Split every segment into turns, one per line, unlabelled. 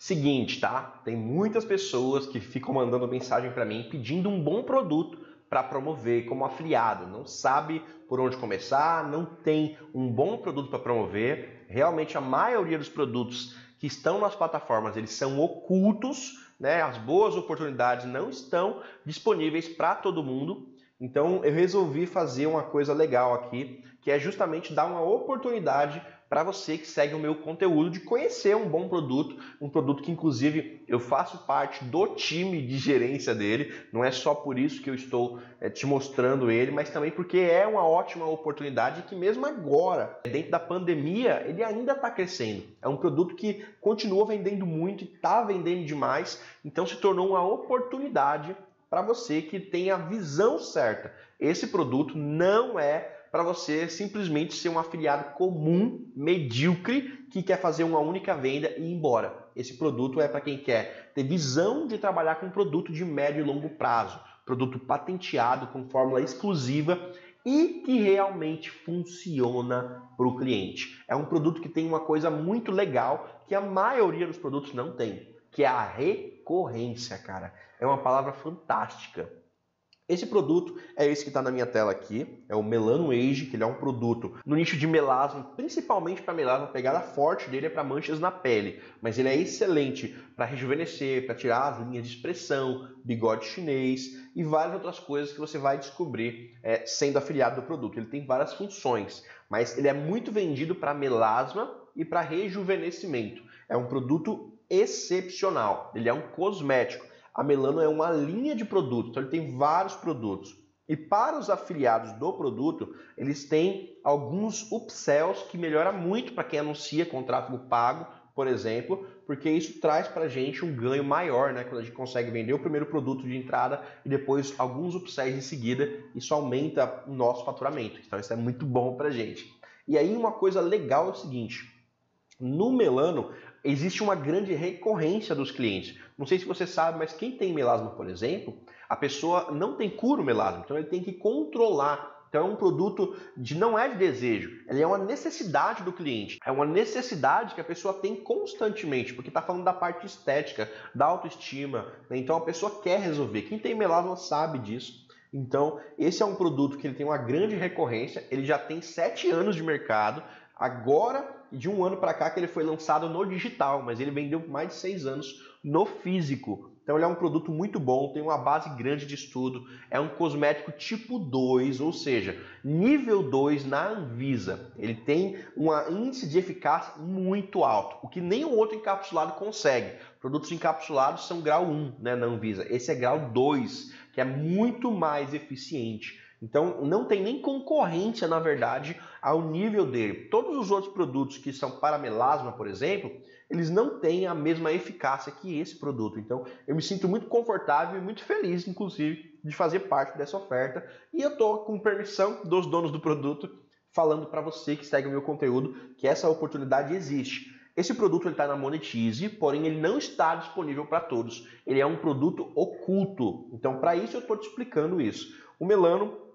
Seguinte, tá? Tem muitas pessoas que ficam mandando mensagem para mim pedindo um bom produto para promover como afiliado, não sabe por onde começar, não tem um bom produto para promover. Realmente a maioria dos produtos que estão nas plataformas, eles são ocultos, né? As boas oportunidades não estão disponíveis para todo mundo. Então eu resolvi fazer uma coisa legal aqui, que é justamente dar uma oportunidade para você que segue o meu conteúdo de conhecer um bom produto, um produto que inclusive eu faço parte do time de gerência dele. Não é só por isso que eu estou é, te mostrando ele, mas também porque é uma ótima oportunidade que mesmo agora, dentro da pandemia, ele ainda está crescendo. É um produto que continua vendendo muito e está vendendo demais, então se tornou uma oportunidade para você que tem a visão certa. Esse produto não é para você simplesmente ser um afiliado comum, medíocre, que quer fazer uma única venda e ir embora. Esse produto é para quem quer ter visão de trabalhar com um produto de médio e longo prazo, produto patenteado com fórmula exclusiva e que realmente funciona para o cliente. É um produto que tem uma coisa muito legal que a maioria dos produtos não tem, que é a recorrência, cara. É uma palavra fantástica. Esse produto é esse que está na minha tela aqui, é o Melano Age, que ele é um produto no nicho de melasma, principalmente para melasma, a pegada forte dele é para manchas na pele, mas ele é excelente para rejuvenescer, para tirar as linhas de expressão, bigode chinês e várias outras coisas que você vai descobrir é, sendo afiliado do produto. Ele tem várias funções, mas ele é muito vendido para melasma e para rejuvenescimento. É um produto excepcional, ele é um cosmético. A Melano é uma linha de produtos, então ele tem vários produtos. E para os afiliados do produto, eles têm alguns upsells que melhora muito para quem anuncia com tráfego pago, por exemplo, porque isso traz para a gente um ganho maior, né? Quando a gente consegue vender o primeiro produto de entrada e depois alguns upsells em seguida, isso aumenta o nosso faturamento. Então isso é muito bom para a gente. E aí uma coisa legal é o seguinte, no Melano existe uma grande recorrência dos clientes. Não sei se você sabe, mas quem tem melasma, por exemplo, a pessoa não tem cura o melasma, então ele tem que controlar. Então é um produto de não é de desejo, ele é uma necessidade do cliente. É uma necessidade que a pessoa tem constantemente, porque está falando da parte estética, da autoestima. Né? Então a pessoa quer resolver. Quem tem melasma sabe disso. Então, esse é um produto que ele tem uma grande recorrência, ele já tem sete anos de mercado, Agora, de um ano para cá, que ele foi lançado no digital, mas ele vendeu mais de seis anos no físico. Então ele é um produto muito bom, tem uma base grande de estudo, é um cosmético tipo 2, ou seja, nível 2 na Anvisa. Ele tem um índice de eficácia muito alto, o que nenhum outro encapsulado consegue. Produtos encapsulados são grau 1 né, na Anvisa, esse é grau 2, que é muito mais eficiente. Então não tem nem concorrência, na verdade, ao nível dele. Todos os outros produtos que são para melasma, por exemplo, eles não têm a mesma eficácia que esse produto. Então eu me sinto muito confortável e muito feliz, inclusive, de fazer parte dessa oferta. E eu estou com permissão dos donos do produto falando para você que segue o meu conteúdo que essa oportunidade existe. Esse produto está na Monetize, porém ele não está disponível para todos. Ele é um produto oculto. Então, para isso, eu estou te explicando isso. O Melano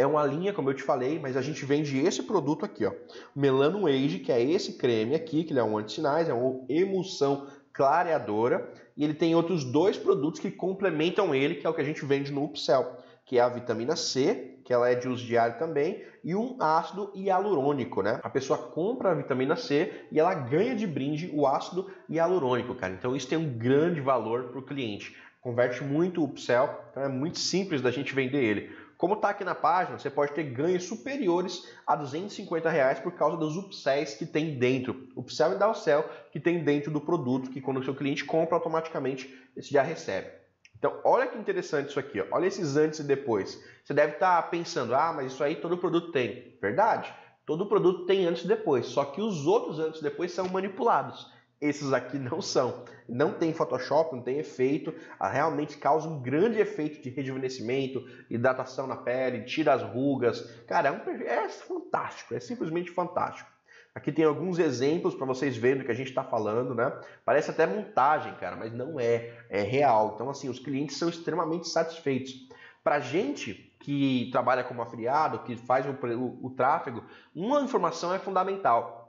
é uma linha, como eu te falei, mas a gente vende esse produto aqui, ó. Melano Age, que é esse creme aqui, que ele é um anti-sinais, é uma emulsão clareadora, e ele tem outros dois produtos que complementam ele, que é o que a gente vende no Upsell, que é a vitamina C, que ela é de uso diário também, e um ácido hialurônico, né? A pessoa compra a vitamina C e ela ganha de brinde o ácido hialurônico, cara. Então isso tem um grande valor para o cliente. Converte muito o upsell, então é muito simples da gente vender ele. Como está aqui na página, você pode ter ganhos superiores a 250 reais por causa dos upsells que tem dentro. Upsell e downsell que tem dentro do produto, que quando o seu cliente compra, automaticamente você já recebe. Então, olha que interessante isso aqui. Ó. Olha esses antes e depois. Você deve estar tá pensando, ah, mas isso aí todo produto tem. Verdade. Todo produto tem antes e depois. Só que os outros antes e depois são manipulados. Esses aqui não são. Não tem Photoshop, não tem efeito. Ah, realmente causa um grande efeito de rejuvenescimento, hidratação na pele, tira as rugas. Cara, é, um, é fantástico, é simplesmente fantástico. Aqui tem alguns exemplos para vocês verem do que a gente está falando, né? Parece até montagem, cara, mas não é. É real. Então, assim, os clientes são extremamente satisfeitos. Para gente que trabalha como afiliado, que faz o, o, o tráfego, uma informação é fundamental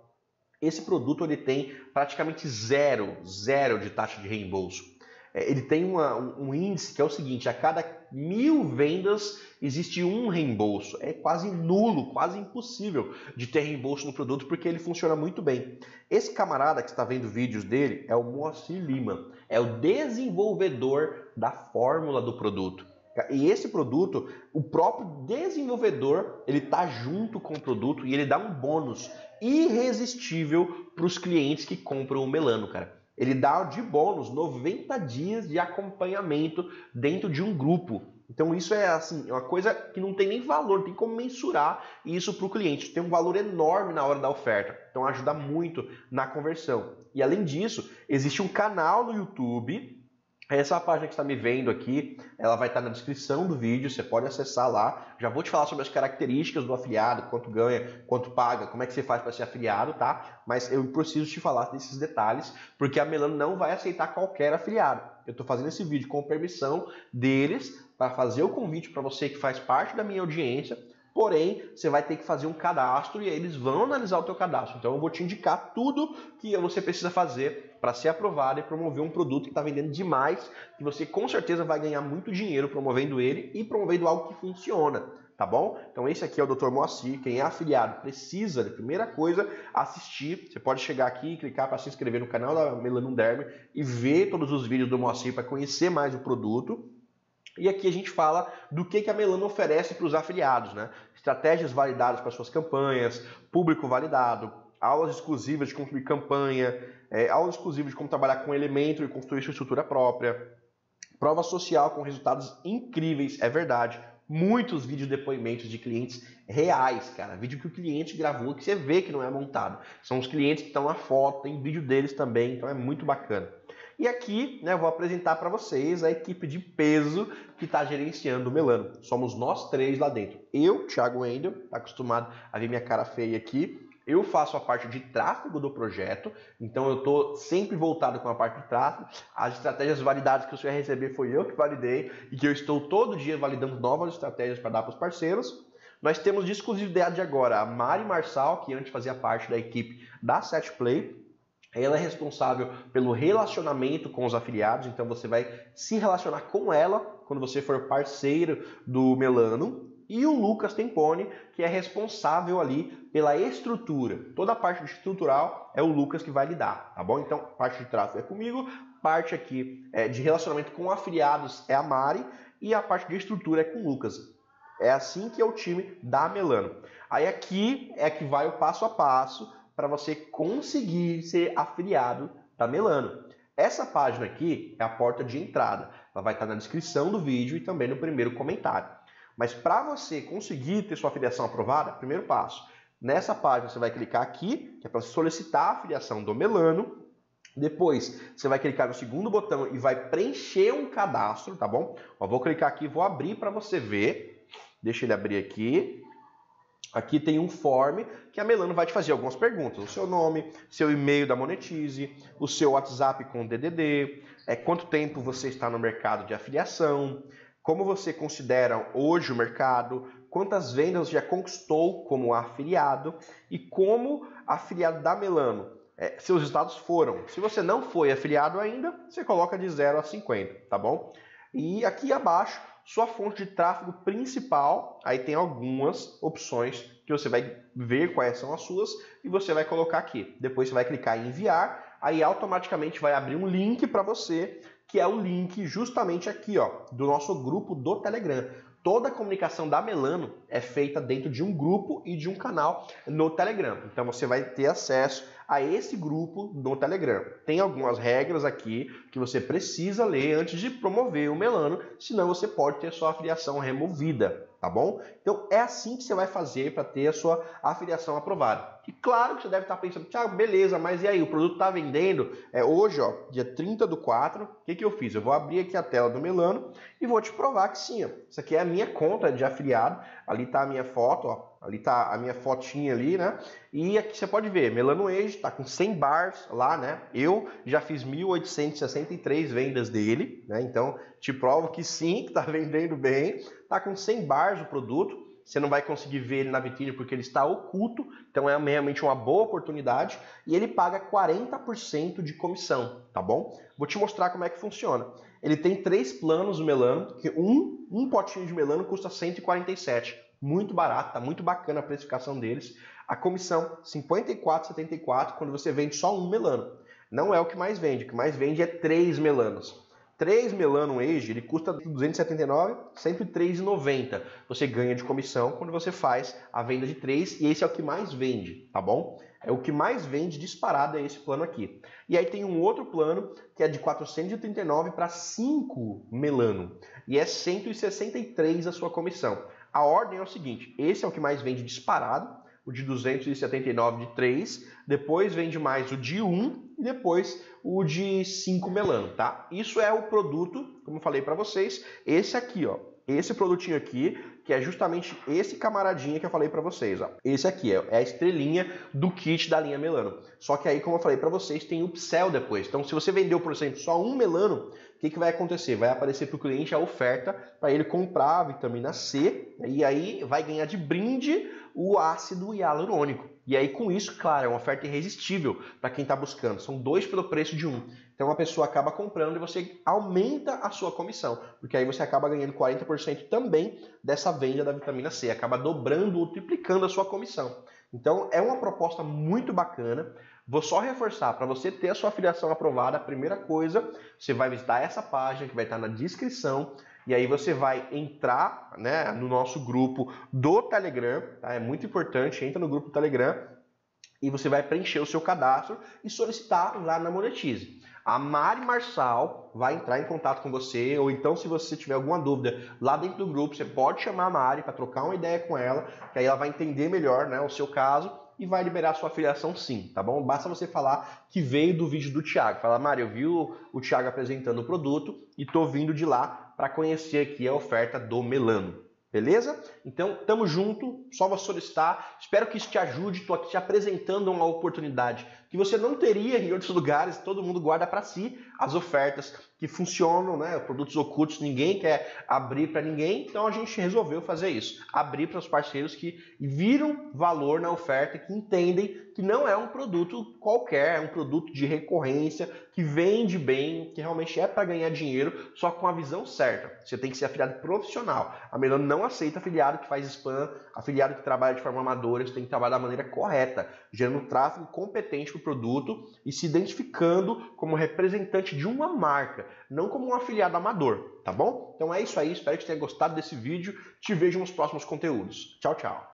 esse produto ele tem praticamente zero, zero de taxa de reembolso. É, ele tem uma, um índice que é o seguinte: a cada mil vendas existe um reembolso. É quase nulo, quase impossível de ter reembolso no produto porque ele funciona muito bem. Esse camarada que está vendo vídeos dele é o Moacir Lima, é o desenvolvedor da fórmula do produto. E esse produto, o próprio desenvolvedor, ele tá junto com o produto e ele dá um bônus irresistível para os clientes que compram o Melano, cara. Ele dá de bônus 90 dias de acompanhamento dentro de um grupo. Então isso é assim, uma coisa que não tem nem valor, tem como mensurar isso para o cliente. Tem um valor enorme na hora da oferta. Então ajuda muito na conversão. E além disso, existe um canal no YouTube essa página que está me vendo aqui, ela vai estar na descrição do vídeo, você pode acessar lá. Já vou te falar sobre as características do afiliado, quanto ganha, quanto paga, como é que você faz para ser afiliado, tá? Mas eu preciso te falar desses detalhes, porque a Melano não vai aceitar qualquer afiliado. Eu estou fazendo esse vídeo com permissão deles para fazer o convite para você que faz parte da minha audiência Porém, você vai ter que fazer um cadastro e eles vão analisar o teu cadastro. Então, eu vou te indicar tudo que você precisa fazer para ser aprovado e promover um produto que está vendendo demais, que você com certeza vai ganhar muito dinheiro promovendo ele e promovendo algo que funciona, tá bom? Então, esse aqui é o Dr. Moacir. Quem é afiliado precisa, de primeira coisa, assistir. Você pode chegar aqui e clicar para se inscrever no canal da Melanum Derme e ver todos os vídeos do Moacir para conhecer mais o produto. E aqui a gente fala do que, a Melano oferece para os afiliados, né? Estratégias validadas para suas campanhas, público validado, aulas exclusivas de construir campanha, é, aulas exclusivas de como trabalhar com elemento e construir sua estrutura própria, prova social com resultados incríveis, é verdade. Muitos vídeos depoimentos de clientes reais, cara. Vídeo que o cliente gravou, que você vê que não é montado. São os clientes que estão na foto, tem vídeo deles também, então é muito bacana. E aqui né, eu vou apresentar para vocês a equipe de peso que está gerenciando o Melano. Somos nós três lá dentro. Eu, Thiago Wendel, está acostumado a ver minha cara feia aqui. Eu faço a parte de tráfego do projeto, então eu estou sempre voltado com a parte de tráfego. As estratégias validadas que você vai receber foi eu que validei e que eu estou todo dia validando novas estratégias para dar para os parceiros. Nós temos de exclusividade agora a Mari Marçal, que antes fazia parte da equipe da Setplay, ela é responsável pelo relacionamento com os afiliados, então você vai se relacionar com ela quando você for parceiro do Melano. E o Lucas Tempone, que é responsável ali pela estrutura. Toda a parte estrutural é o Lucas que vai lidar, tá bom? Então, parte de tráfego é comigo, parte aqui é, de relacionamento com afiliados é a Mari e a parte de estrutura é com o Lucas. É assim que é o time da Melano. Aí aqui é que vai o passo a passo para você conseguir ser afiliado da Melano. Essa página aqui é a porta de entrada. Ela vai estar na descrição do vídeo e também no primeiro comentário. Mas para você conseguir ter sua afiliação aprovada, primeiro passo, nessa página você vai clicar aqui, que é para solicitar a afiliação do Melano. Depois, você vai clicar no segundo botão e vai preencher um cadastro, tá bom? Eu vou clicar aqui, vou abrir para você ver. Deixa ele abrir aqui. Aqui tem um form que a Melano vai te fazer algumas perguntas. O seu nome, seu e-mail da Monetize, o seu WhatsApp com DDD, é, quanto tempo você está no mercado de afiliação, como você considera hoje o mercado, quantas vendas já conquistou como afiliado e como afiliado da Melano. É, seus estados foram. Se você não foi afiliado ainda, você coloca de 0 a 50, tá bom? E aqui abaixo sua fonte de tráfego principal, aí tem algumas opções que você vai ver quais são as suas e você vai colocar aqui. Depois você vai clicar em enviar, aí automaticamente vai abrir um link para você, que é o link justamente aqui, ó, do nosso grupo do Telegram. Toda a comunicação da Melano é feita dentro de um grupo e de um canal no Telegram. Então você vai ter acesso a esse grupo no Telegram. Tem algumas regras aqui que você precisa ler antes de promover o Melano, senão você pode ter sua afiliação removida tá bom? Então é assim que você vai fazer para ter a sua afiliação aprovada. E claro que você deve estar pensando, Thiago, beleza, mas e aí, o produto está vendendo? É, hoje, ó, dia 30 do 4, o que, que eu fiz? Eu vou abrir aqui a tela do Melano e vou te provar que sim, ó, isso aqui é a minha conta de afiliado, ali está a minha foto, ó, ali está a minha fotinha ali, né? E aqui você pode ver, Melano Age está com 100 bars lá, né? Eu já fiz 1.863 vendas dele, né? Então te provo que sim, que está vendendo bem. Está com 100 bars o produto. você não vai conseguir ver ele na vitrine porque ele está oculto, então é realmente uma boa oportunidade e ele paga 40% de comissão, tá bom? Vou te mostrar como é que funciona. Ele tem três planos o melano, que um, um potinho de melano custa 147, muito barato, tá muito bacana a precificação deles. A comissão 54,74 quando você vende só um melano. Não é o que mais vende, o que mais vende é três melanos. 3 Melano Age, ele custa 279, 103,90. Você ganha de comissão quando você faz a venda de 3 e esse é o que mais vende, tá bom? É o que mais vende disparado é esse plano aqui. E aí tem um outro plano que é de 439 para 5 Melano e é 163 a sua comissão. A ordem é o seguinte, esse é o que mais vende disparado, o de 279 de 3, depois vende mais o de 1 e depois o de 5 melano, tá? Isso é o produto, como eu falei para vocês, esse aqui, ó. Esse produtinho aqui, que é justamente esse camaradinha que eu falei para vocês, ó. Esse aqui é, é a estrelinha do kit da linha Melano. Só que aí, como eu falei para vocês, tem upsell depois. Então, se você vendeu, por exemplo, só um melano, o que, que vai acontecer? Vai aparecer para o cliente a oferta para ele comprar a vitamina C e aí vai ganhar de brinde o ácido hialurônico. E aí, com isso, claro, é uma oferta irresistível para quem está buscando. São dois pelo preço de um. Então, a pessoa acaba comprando e você aumenta a sua comissão, porque aí você acaba ganhando 40% também dessa venda da vitamina C, acaba dobrando ou triplicando a sua comissão. Então, é uma proposta muito bacana. Vou só reforçar, para você ter a sua afiliação aprovada, a primeira coisa, você vai visitar essa página que vai estar na descrição. E aí você vai entrar né, no nosso grupo do Telegram, tá? é muito importante, entra no grupo do Telegram e você vai preencher o seu cadastro e solicitar lá na Monetize. A Mari Marçal vai entrar em contato com você, ou então se você tiver alguma dúvida lá dentro do grupo, você pode chamar a Mari para trocar uma ideia com ela, que aí ela vai entender melhor né, o seu caso e vai liberar sua afiliação sim, tá bom? Basta você falar que veio do vídeo do Thiago. Fala, Mari, eu vi o, o Thiago apresentando o produto e tô vindo de lá para conhecer aqui a oferta do Melano. Beleza? Então, tamo junto, só vou solicitar. Espero que isso te ajude. Estou aqui te apresentando uma oportunidade que você não teria em outros lugares. Todo mundo guarda para si as ofertas que funcionam, né? Produtos ocultos, ninguém quer abrir para ninguém. Então a gente resolveu fazer isso, abrir para os parceiros que viram valor na oferta, que entendem que não é um produto qualquer, é um produto de recorrência que vende bem, que realmente é para ganhar dinheiro, só com a visão certa. Você tem que ser afiliado profissional. A Melano não aceita afiliado que faz spam, afiliado que trabalha de forma amadora, você tem que trabalhar da maneira correta, gerando tráfego competente para o produto e se identificando como representante de uma marca, não como um afiliado amador, tá bom? Então é isso aí, espero que você tenha gostado desse vídeo, te vejo nos próximos conteúdos. Tchau, tchau!